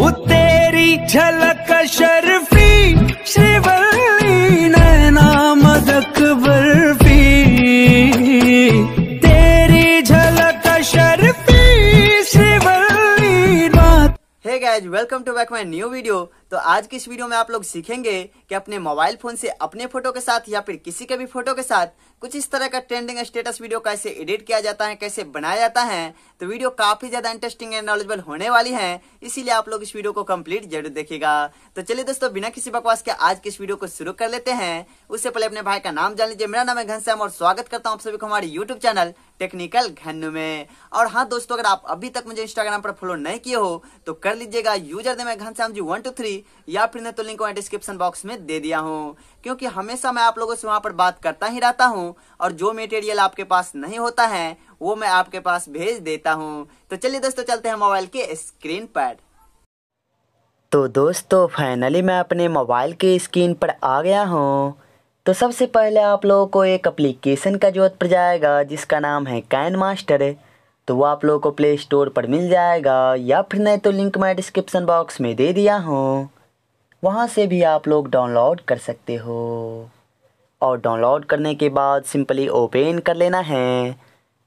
तेरी झलक शर्फी Srivalli guys welcome to back my new video तो आज की इस वीडियो में आप लोग सीखेंगे कि अपने मोबाइल फ़ोन से अपने फ़ोटो के साथ या फिर किसी के भी फ़ोटो के साथ कुछ इस तरह का ट्रेंडिंग स्टेटस वीडियो कैसे एडिट किया जाता है, कैसे बनाया जाता है तो वीडियो काफ़ी ज़्यादा इंटरेस्टिंग एंड नॉलेजेबल होने वाली है, इसीलिए आप लोग इस वीडियो को कंप्लीट ज़रूर देखिएगा। तो चलिए दोस्तों, बिना किसी बकवास के आज की इस वीडियो को शुरू कर लेते हैं। उससे पहले अपने भाई का नाम जान लीजिए। मेरा नाम है घनश्याम और स्वागत करता हूँ आप सभी को हमारे यूट्यूब चैनल टेक्निकल घन में। और हाँ दोस्तों, अगर आप अभी तक मुझे इंस्टाग्राम पर फॉलो नहीं किए हो तो कर लीजिएगा यूज़र ने मैं Ghanshyam G one two three या फिर नहीं तो लिंक मैं डिस्क्रिप्शन बॉक्स में दे दिया हूँ। क्योंकि हमेशा मैं आप लोगों से वहाँ पर बात करता ही रहता हूँ और जो मटेरियल आपके पास नहीं होता है, वो मैं आपके पास भेज देता हूँ। तो चलिए दोस्तों, चलते हैं मोबाइल के स्क्रीन पर। तो दोस्तों फाइनली मैं अपने मोबाइल के स्क्रीन पर आ गया हूँ। तो सबसे पहले आप लोगों को एक एप्लीकेशन का ज़रूरत पड़ जाएगा, जिसका नाम है कैन मास्टर तो वो आप लोगों को प्ले स्टोर पर मिल जाएगा, या फिर नहीं तो लिंक मैं डिस्क्रिप्शन बॉक्स में दे दिया हूँ। वहाँ से भी आप लोग डाउनलोड कर सकते हो। और डाउनलोड करने के बाद सिंपली ओपन कर लेना है।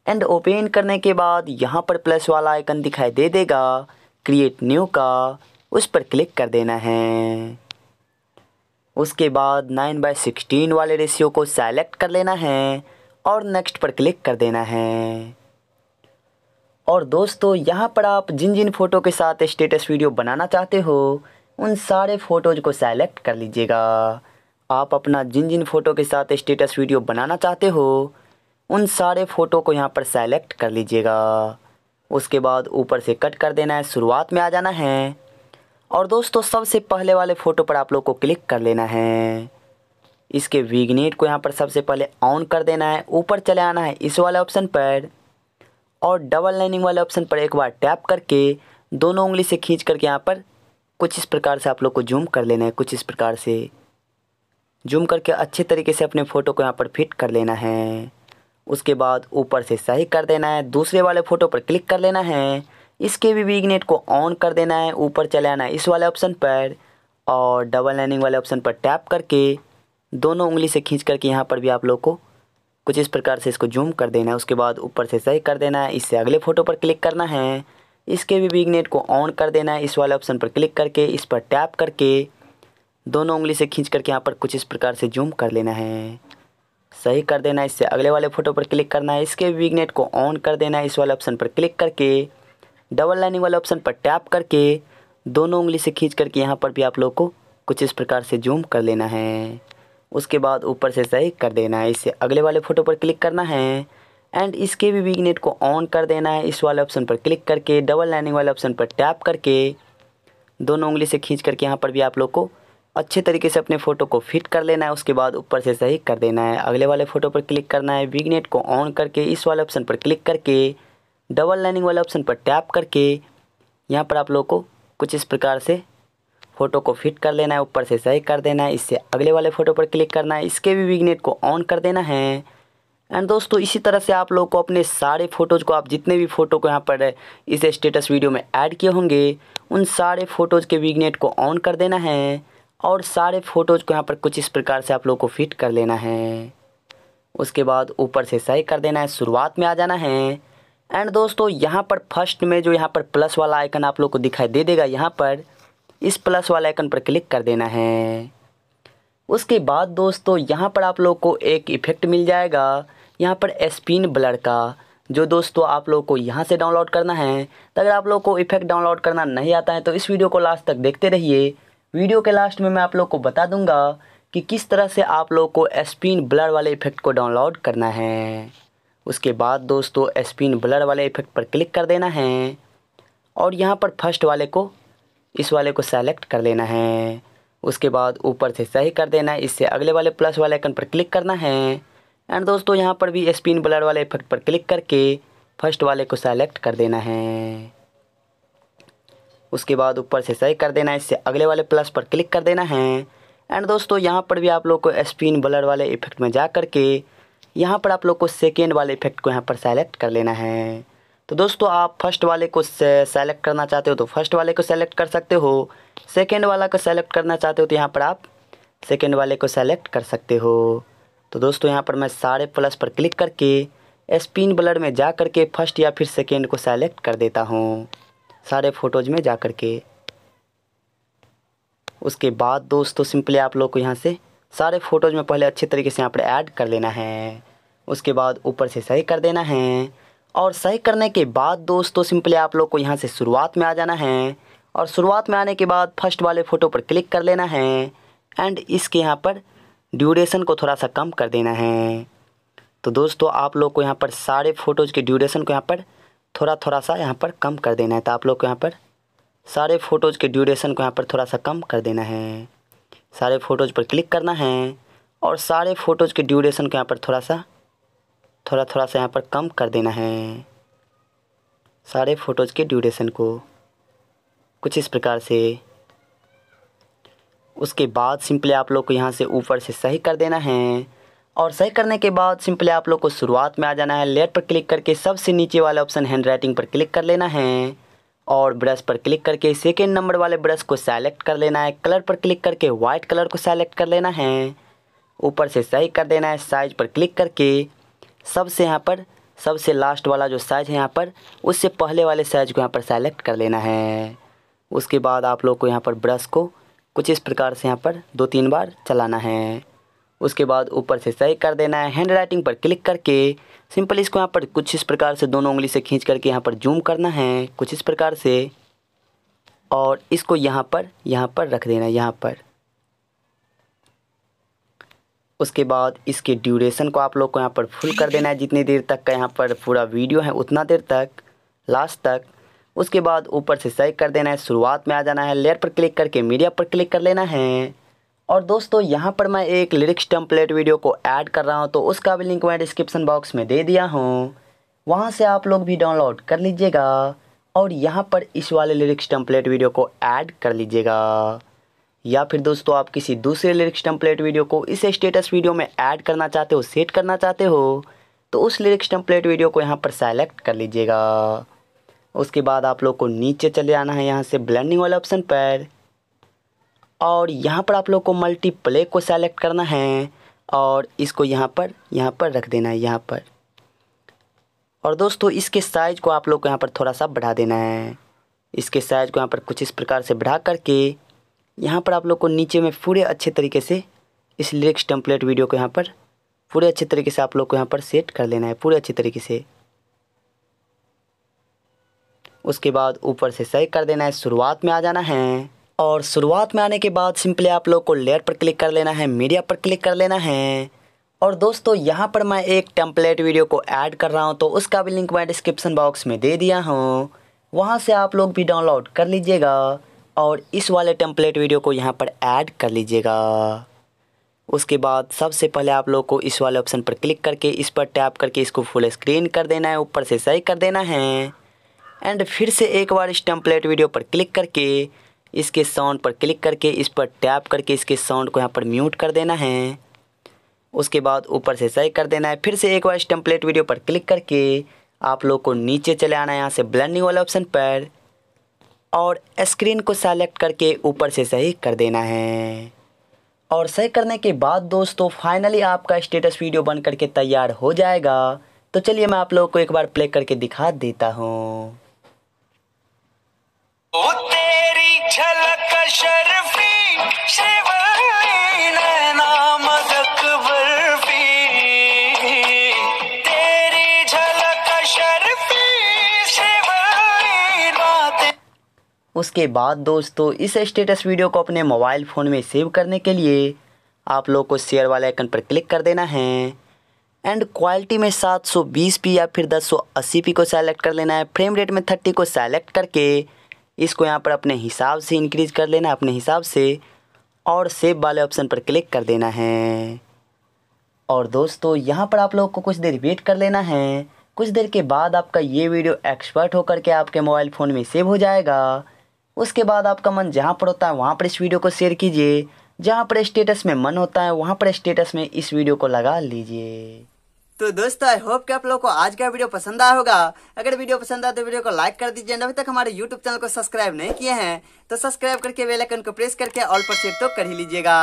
एंड ओपन करने के बाद यहाँ पर प्लस वाला आइकन दिखाई दे देगा क्रिएट न्यू का, उस पर क्लिक कर देना है। उसके बाद नाइन बाई सिक्सटीन वाले रेशियो को सेलेक्ट कर लेना है और नेक्स्ट पर क्लिक कर देना है। और दोस्तों, यहाँ पर आप जिन जिन फ़ोटो के साथ स्टेटस वीडियो बनाना चाहते हो, उन सारे फ़ोटोज़ को सेलेक्ट कर लीजिएगा। आप अपना जिन जिन फ़ोटो के साथ स्टेटस वीडियो बनाना चाहते हो, उन सारे फ़ोटो को यहाँ पर सेलेक्ट कर लीजिएगा। उसके बाद ऊपर से कट कर देना है, शुरुआत में आ जाना है। और दोस्तों, सबसे पहले वाले फ़ोटो पर आप लोग को क्लिक कर लेना है। इसके विगनेट को यहाँ पर सबसे पहले ऑन कर देना है, ऊपर चले आना है, इस वाले ऑप्शन पर। और डबल लाइनिंग वाले ऑप्शन पर एक बार टैप करके दोनों उंगली से खींच करके यहाँ पर कुछ इस प्रकार से आप लोग को जूम कर लेना है, कुछ इस प्रकार से जूम करके अच्छे तरीके से अपने फ़ोटो को यहाँ पर फिट कर लेना है। उसके बाद ऊपर से सही कर देना है, दूसरे वाले फ़ोटो पर क्लिक कर लेना है। इसके भी विगनेट को ऑन कर देना है, ऊपर चले आना है इस वाले ऑप्शन पर और डबल लाइनिंग वाले ऑप्शन पर टैप करके दोनों उंगली से खींच करके यहाँ पर भी आप लोग को कुछ इस प्रकार से इसको जूम कर देना है, उसके बाद ऊपर से सही कर देना है, इससे अगले फ़ोटो पर क्लिक करना है। इसके भी विगनेट को ऑन कर देना है, इस वाले ऑप्शन पर क्लिक करके, इस पर टैप करके, दोनों उंगली से खींच करके यहाँ पर कुछ इस प्रकार से जूम कर लेना है। सही कर देना है, इससे अगले वाले फ़ोटो पर क्लिक करना है, इसके विगनेट को ऑन कर देना है, इस वाले ऑप्शन पर क्लिक करके डबल लाइनिंग वाले ऑप्शन पर टैप करके, दोनों उंगली से खींच करके यहाँ पर भी आप लोग को कुछ इस प्रकार से जूम कर लेना है। उसके बाद ऊपर से सही कर देना है। इससे अगले वाले फ़ोटो पर क्लिक करना है। एंड इसके भी विगनेट को ऑन कर देना है। इस वाले ऑप्शन पर क्लिक करके डबल लाइनिंग वाले ऑप्शन पर टैप करके, दोनों उंगली से खींच करके यहाँ पर भी आप लोग को अच्छे तरीके से अपने फ़ोटो को फिट कर लेना है। उसके बाद ऊपर से सही कर देना है। अगले वाले फ़ोटो पर क्लिक करना है। विगनेट को ऑन करके, इस वाले ऑप्शन पर क्लिक करके डबल लाइनिंग वाले ऑप्शन पर टैप करके, यहाँ पर आप लोग को कुछ इस प्रकार से फ़ोटो को फिट कर लेना है, ऊपर से सही कर देना है, इससे अगले वाले फ़ोटो पर क्लिक करना है, इसके भी विगनेट को ऑन कर देना है। एंड दोस्तों, इसी तरह से आप लोग को अपने सारे फ़ोटोज़ को, आप जितने भी फ़ोटो को यहाँ पर, इस स्टेटस वीडियो में ऐड किए होंगे, उन सारे फ़ोटोज़ के विगनेट को ऑन कर देना है और सारे फ़ोटोज़ को यहाँ पर कुछ इस प्रकार से आप लोग को फिट कर लेना है। उसके बाद ऊपर से सही कर देना है, शुरुआत में आ जाना है। एंड दोस्तों, यहाँ पर फ़र्स्ट में जो यहाँ पर प्लस वाला आइकन आप लोग को दिखाई दे देगा, यहाँ पर इस प्लस वाला आइकन पर क्लिक कर देना है। उसके बाद दोस्तों, यहाँ पर आप लोग को एक इफ़ेक्ट मिल जाएगा। यहाँ पर स्पिन ब्लर का, जो दोस्तों आप लोग को यहाँ से डाउनलोड करना है। तो अगर आप लोग को इफ़ेक्ट डाउनलोड करना नहीं आता है तो इस वीडियो को लास्ट तक देखते रहिए। वीडियो के लास्ट में मैं आप लोग को बता दूँगा कि किस तरह से आप लोग को स्पिन ब्लर वाले इफ़ेक्ट को डाउनलोड करना है। उसके बाद दोस्तों स्पिन ब्लर वाले इफ़ेक्ट पर क्लिक कर देना है। और यहाँ पर फ़र्स्ट वाले को इस वाले को सेलेक्ट कर लेना है। उसके बाद ऊपर से सही कर देना है। इससे अगले वाले प्लस वाले आइकन पर क्लिक करना है। एंड दोस्तों, यहाँ पर भी स्पिन ब्लर वाले इफ़ेक्ट पर क्लिक करके फ़र्स्ट वाले को सेलेक्ट कर देना है। उसके बाद ऊपर से सही कर देना है। इससे अगले वाले प्लस पर क्लिक कर देना है। एंड दोस्तों, यहाँ पर भी आप लोग को स्पिन ब्लर वाले इफ़ेक्ट में जा करके यहाँ पर आप लोग को सेकेंड वाले इफ़ेक्ट को यहाँ पर सेलेक्ट कर लेना है। तो दोस्तों, आप फ़र्स्ट वाले को सेलेक्ट करना चाहते हो तो फ़र्स्ट वाले को सेलेक्ट कर सकते हो। सेकेंड वाला को सेलेक्ट करना चाहते हो तो यहाँ पर आप सेकेंड वाले को सेलेक्ट कर सकते हो। तो दोस्तों, यहाँ पर मैं सारे प्लस पर क्लिक करके स्पिन ब्लर में जा कर के फ़र्स्ट या फिर सेकेंड को सेलेक्ट कर देता हूँ। सारे फ़ोटोज़ में जा कर के उसके बाद दोस्तों सिंपली आप लोग को यहाँ से सारे फ़ोटोज़ में पहले अच्छे तरीके से यहाँ पर ऐड कर लेना है। उसके बाद ऊपर से सही कर देना है। और सही करने के बाद, दोस्तों, सिंपली आप लोग को यहाँ से शुरुआत में आ जाना है। और शुरुआत में आने के बाद फ़र्स्ट वाले फ़ोटो पर क्लिक कर लेना है एंड इसके यहाँ पर ड्यूरेशन को थोड़ा सा कम कर देना है। तो दोस्तों, आप लोग को यहाँ पर सारे फ़ोटोज़ के ड्यूरेशन को यहाँ पर थोड़ा थोड़ा सा यहाँ पर कम कर देना है। तो आप लोग को यहाँ पर सारे फ़ोटोज़ के ड्यूरेशन को यहाँ पर थोड़ा सा कम कर देना है। सारे फ़ोटोज़ पर क्लिक करना है और सारे फ़ोटोज़ के ड्यूरेशन को यहाँ पर थोड़ा सा थोड़ा थोड़ा सा यहाँ पर कम कर देना है। सारे फ़ोटोज़ के ड्यूरेशन को कुछ इस प्रकार से। उसके बाद सिंपली आप लोग को यहाँ से ऊपर से सही कर देना है। और सही करने के बाद सिंपली आप लोग को शुरुआत में आ जाना है। लेयर पर क्लिक करके सबसे नीचे वाले ऑप्शन हैंड राइटिंग पर क्लिक कर लेना है। और ब्रश पर क्लिक करके सेकेंड नंबर वाले ब्रश को सेलेक्ट कर लेना है। कलर पर क्लिक करके वाइट कलर को सेलेक्ट कर लेना है। ऊपर से सही कर देना है। साइज़ पर क्लिक करके सबसे यहाँ पर, सबसे लास्ट वाला जो साइज़ है यहाँ पर, उससे पहले वाले साइज़ को यहाँ पर सेलेक्ट कर लेना है। उसके बाद आप लोग को यहाँ पर ब्रश को कुछ इस प्रकार से यहाँ पर दो तीन बार चलाना है। उसके बाद ऊपर से सही कर देना है। हैंड राइटिंग पर क्लिक करके सिंपल इसको यहाँ पर कुछ इस प्रकार से दोनों उंगली से खींच करके यहाँ पर जूम करना है कुछ इस प्रकार से। और इसको यहाँ पर यहाँ पर रख देना है, यहाँ पर। उसके बाद इसके ड्यूरेशन को आप लोग को यहाँ पर फुल कर देना है। जितनी देर तक का यहाँ पर पूरा वीडियो है, उतना देर तक लास्ट तक। उसके बाद ऊपर से सही कर देना है, शुरुआत में आ जाना है लेयर पर क्लिक करके मीडिया पर क्लिक कर लेना है। और दोस्तों, यहाँ पर मैं एक लिरिक्स टम्पलेट वीडियो को ऐड कर रहा हूँ तो उसका भी लिंक मैं डिस्क्रिप्सन बॉक्स में दे दिया हूँ। वहाँ से आप लोग भी डाउनलोड कर लीजिएगा और यहाँ पर इस वाले लिरिक्स टम्पलेट वीडियो को ऐड कर लीजिएगा। या फिर दोस्तों, आप किसी दूसरे लिरिक्स टम्पलेट वीडियो को इस स्टेटस वीडियो में ऐड करना चाहते हो सेट करना चाहते हो तो उस लिरिक्स टम्पलेट वीडियो को यहाँ पर सेलेक्ट कर लीजिएगा। उसके बाद आप लोग को नीचे चले आना है यहाँ से ब्लेंडिंग वाले ऑप्शन पर। और यहाँ पर आप लोग को मल्टीप्ले को सेलेक्ट करना है और इसको यहाँ पर यहाँ पर रख देना है, यहाँ पर। और दोस्तों, इसके साइज़ को आप लोग को यहाँ पर थोड़ा सा बढ़ा देना है। इसके साइज़ को यहाँ पर कुछ इस प्रकार से बढ़ा करके यहाँ पर आप लोग को नीचे में पूरे अच्छे तरीके से इस लिरिक्स टेम्पलेट वीडियो को यहाँ पर पूरे अच्छे तरीके से आप लोग को यहाँ पर सेट कर लेना है, पूरे अच्छे तरीके से। उसके बाद ऊपर से सही कर देना है, शुरुआत में आ जाना है। और शुरुआत में आने के बाद सिंपली आप लोग को लेयर पर क्लिक कर लेना है मीडिया पर क्लिक कर लेना है। और दोस्तों, यहाँ पर मैं एक टेम्पलेट वीडियो को ऐड कर रहा हूँ तो उसका भी लिंक मैं डिस्क्रिप्सन बॉक्स में दे दिया हूँ। वहाँ से आप लोग भी डाउनलोड कर लीजिएगा। और इस वाले टेम्पलेट वीडियो को यहाँ पर ऐड कर लीजिएगा। उसके बाद सबसे पहले आप लोग को इस वाले ऑप्शन पर क्लिक करके इस पर टैप करके इसको फुल स्क्रीन कर देना है, ऊपर से सही कर देना है। एंड फिर से एक बार इस टेम्पलेट वीडियो पर क्लिक करके इसके साउंड पर क्लिक करके इस पर टैप करके इसके साउंड को यहाँ पर म्यूट कर देना है। उसके बाद ऊपर से सही कर देना है। फिर से एक बार इस टेम्पलेट वीडियो पर क्लिक करके आप लोग को नीचे चले आना है यहाँ से ब्लैंडिंग वाले ऑप्शन पर। और स्क्रीन को सेलेक्ट करके ऊपर से सही कर देना है। और सही करने के बाद दोस्तों फाइनली आपका स्टेटस वीडियो बन करके तैयार हो जाएगा। तो चलिए मैं आप लोगों को एक बार प्ले करके दिखा देता हूँ। तेरी झलक शर्फी उसके बाद दोस्तों, इस स्टेटस वीडियो को अपने मोबाइल फ़ोन में सेव करने के लिए आप लोग को शेयर वाले आइकन पर क्लिक कर देना है। एंड क्वालिटी में 720 पी या फिर 1080 पी को सेलेक्ट कर लेना है। फ्रेम रेट में 30 को सेलेक्ट करके इसको यहाँ पर अपने हिसाब से इंक्रीज कर लेना है, अपने हिसाब से। और सेव वाले ऑप्शन पर क्लिक कर देना है। और दोस्तों, यहाँ पर आप लोग को कुछ देर वेट कर लेना है। कुछ देर के बाद आपका ये वीडियो एक्सपर्ट होकर के आपके मोबाइल फ़ोन में सेव हो जाएगा। उसके बाद आपका मन जहाँ पर होता है, वहाँ पर इस वीडियो को शेयर कीजिए। जहाँ पर स्टेटस में मन होता है, वहाँ पर स्टेटस में इस वीडियो को लगा लीजिए। तो दोस्तों आई होप कि आप लोगों को आज का वीडियो पसंद आया होगा। अगर वीडियो पसंद आया तो वीडियो को लाइक कर दीजिए। अभी तक हमारे यूट्यूब चैनल को सब्सक्राइब नहीं किए हैं तो सब्सक्राइब करके बेल आइकन को प्रेस करके ऑल पर सेट तो कर ही लीजिएगा।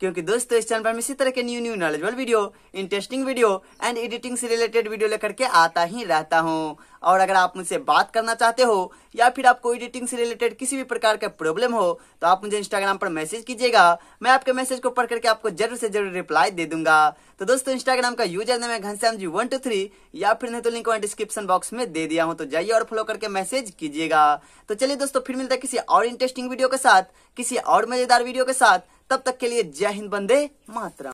क्योंकि दोस्तों, इस चैनल पर मैं इसी तरह के new new knowledgeable video interesting video and editing से रिलेटेड वीडियो लेकर के आता ही रहता हूँ। और अगर आप मुझसे बात करना चाहते हो, या फिर आपको एडिटिंग से रिलेटेड किसी भी प्रकार का प्रॉब्लम हो तो आप मुझे इंस्टाग्राम पर मैसेज कीजिएगा। मैं आपके मैसेज को पढ़ करके आपको ज़रूर से ज़रूर रिप्लाई दे दूँगा। तो दोस्तों इंस्टाग्राम का यूज़र नेम है Ghanshyam G one two three या फिर नहीं तो लिंक डिस्क्रिप्शन बॉक्स में दे दिया हूँ तो जाइए और फॉलो करके मैसेज कीजिएगा। तो चलिए दोस्तों, फिर मिलता है किसी और इंटरेस्टिंग वीडियो के साथ, किसी और मज़ेदार वीडियो के साथ। तब तक के लिए जय हिंद बंदे मातरम।